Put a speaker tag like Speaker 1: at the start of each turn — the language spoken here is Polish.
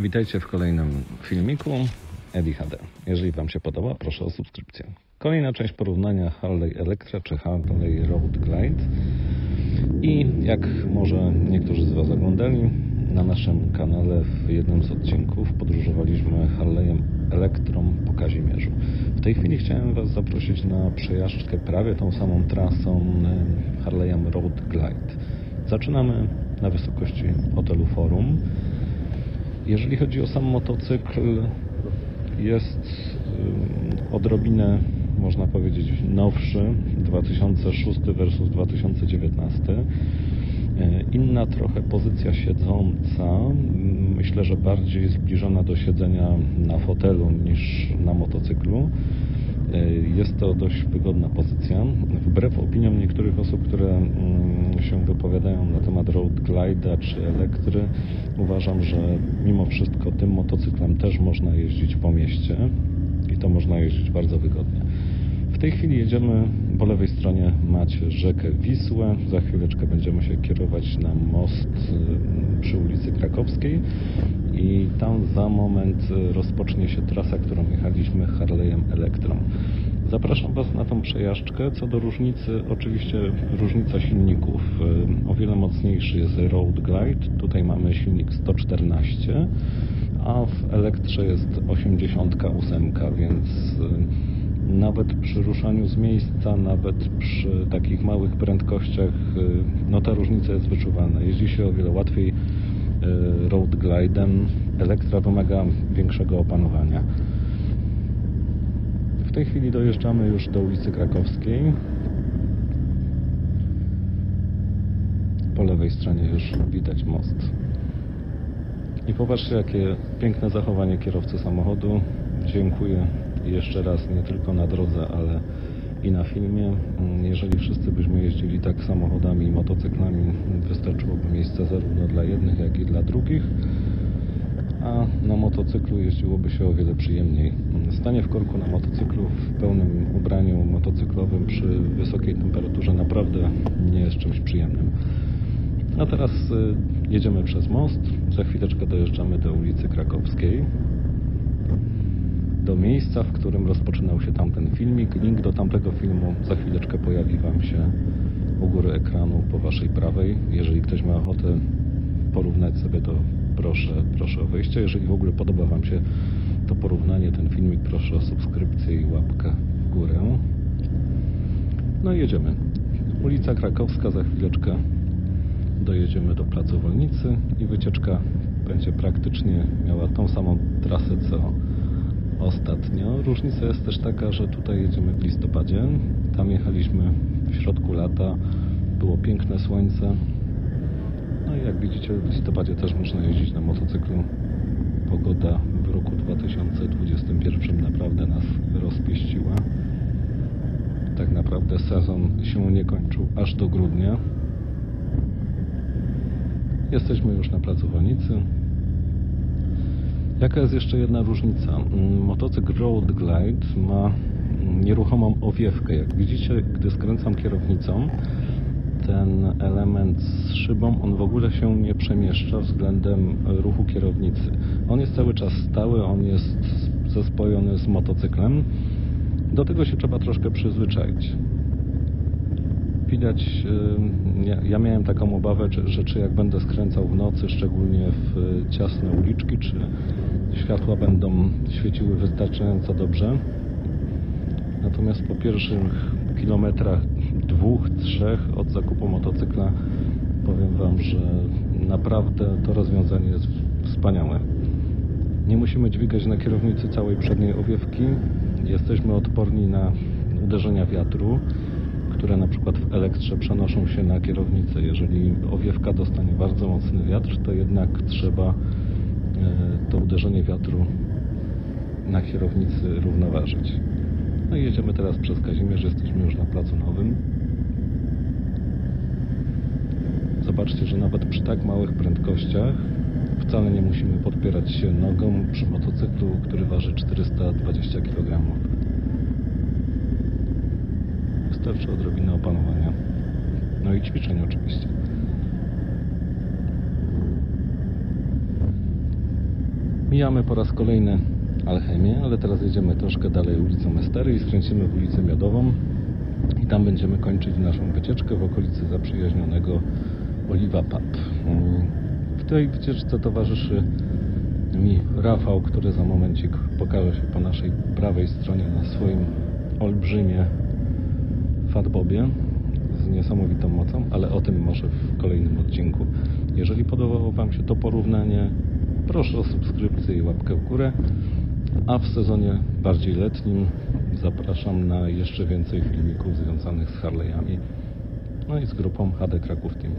Speaker 1: Witajcie w kolejnym filmiku Eddie HD. Jeżeli Wam się podoba, proszę o subskrypcję. Kolejna część porównania Harley Electra czy Harley Road Glide. I jak może niektórzy z Was oglądali, na naszym kanale w jednym z odcinków podróżowaliśmy Harley'em Elektrą po Kazimierzu. W tej chwili chciałem Was zaprosić na przejażdżkę prawie tą samą trasą Harley'em Road Glide. Zaczynamy na wysokości hotelu Forum. Jeżeli chodzi o sam motocykl, jest odrobinę, można powiedzieć, nowszy, 2006 versus 2019. Y, Inna trochę pozycja siedząca, myślę, że bardziej zbliżona do siedzenia na fotelu niż na motocyklu. Y, Jest to dość wygodna pozycja. Wbrew opiniom niektórych osób, które się wypowiadają na temat Road Glide'a czy Elektry, uważam, że mimo wszystko tym motocyklem też można jeździć po mieście i to można jeździć bardzo wygodnie. W tej chwili jedziemy, po lewej stronie macie rzekę Wisłę, za chwileczkę będziemy się kierować na most y, przy ulicy Krakowskiej i tam za moment rozpocznie się trasa, którą jechaliśmy Harley'em Elektrą. Zapraszam Was na tą przejażdżkę. Co do różnicy, oczywiście różnica silników. O wiele mocniejszy jest Road Glide. Tutaj mamy silnik 114, a w Elektrze jest 88, więc nawet przy ruszaniu z miejsca, nawet przy takich małych prędkościach, no ta różnica jest wyczuwalna. Jeździ się o wiele łatwiej y, road glidem. Elektra wymaga większego opanowania. W tej chwili dojeżdżamy już do ulicy Krakowskiej. Po lewej stronie już widać most. I popatrzcie, jakie piękne zachowanie kierowcy samochodu. Dziękuję jeszcze raz nie tylko na drodze, ale i na filmie. Jeżeli wszyscy byśmy jeździli tak samochodami i motocyklami, wystarczyłoby miejsca zarówno dla jednych, jak i dla drugich. A na motocyklu jeździłoby się o wiele przyjemniej. Stanie w korku na motocyklu w pełnym ubraniu motocyklowym przy wysokiej temperaturze naprawdę nie jest czymś przyjemnym. A teraz y, jedziemy przez most. Za chwileczkę dojeżdżamy do ulicy Krakowskiej. Do miejsca, w którym rozpoczynał się tamten filmik. Link do tamtego filmu za chwileczkę pojawi Wam się u góry ekranu po Waszej prawej. Jeżeli ktoś ma ochotę porównać sobie, to proszę, proszę o wejście. Jeżeli w ogóle podoba Wam się to porównanie, ten filmik, proszę o subskrypcję i łapkę w górę. No i jedziemy. Ulica Krakowska, za chwileczkę dojedziemy do Placu Wolnicy i wycieczka będzie praktycznie miała tą samą trasę co ostatnio. Różnica jest też taka, że tutaj jedziemy w listopadzie. Tam jechaliśmy w środku lata. Było piękne słońce. No i jak widzicie w listopadzie też można jeździć na motocyklu. Pogoda w roku 2021 naprawdę nas rozpieściła. Tak naprawdę sezon się nie kończył aż do grudnia. Jesteśmy już na placu Wolnicy. Jaka jest jeszcze jedna różnica? Mm, Motocykl Road Glide ma nieruchomą owiewkę. Jak widzicie, gdy skręcam kierownicą, ten element z szybą, on w ogóle się nie przemieszcza względem ruchu kierownicy. On jest cały czas stały, on jest zespojony z motocyklem. Do tego się trzeba troszkę przyzwyczaić widać, y, ja, miałem taką obawę, że, czy jak będę skręcał w nocy, szczególnie w ciasne uliczki, czy światła będą świeciły wystarczająco dobrze. Natomiast po pierwszych kilometrach, dwóch, trzech od zakupu motocykla, powiem Wam, że naprawdę to rozwiązanie jest wspaniałe. Nie musimy dźwigać na kierownicy całej przedniej owiewki. Jesteśmy odporni na uderzenia wiatru które na przykład w elektrze przenoszą się na kierownicę. Jeżeli owiewka dostanie bardzo mocny wiatr, to jednak trzeba e, to uderzenie wiatru na kierownicy równoważyć. No i jedziemy teraz przez Kazimierz, jesteśmy już na Placu Nowym. Zobaczcie, że nawet przy tak małych prędkościach wcale nie musimy podpierać się nogą przy motocyklu, który waży 420 kg. Wystarczy odrobinę opanowania. No i ćwiczeń oczywiście. Mijamy po raz kolejny Alchemię, ale teraz jedziemy troszkę dalej ulicą Estery i skręcimy w ulicę Miodową i tam będziemy kończyć naszą wycieczkę w okolicy zaprzyjaźnionego Oliwa Pub. W tej wycieczce towarzyszy mi Rafał, który za momencik pokaże się po naszej prawej stronie na swoim olbrzymie Fatbobie z niesamowitą mocą, ale o tym może w kolejnym odcinku. Jeżeli podobało Wam się to porównanie, proszę o subskrypcję i łapkę w górę, a w sezonie bardziej letnim zapraszam na jeszcze więcej filmików związanych z Harley'ami, no i z grupą HD Kraków Team.